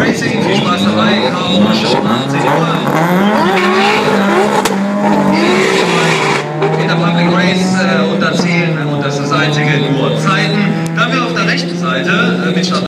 Racing, viel Spaß dabei, genau, schon um 18 Uhr. In der Public Race äh, unterzählen äh, und das ist einzige nur Zeiten. Dann wir auf der rechten Seite äh, mit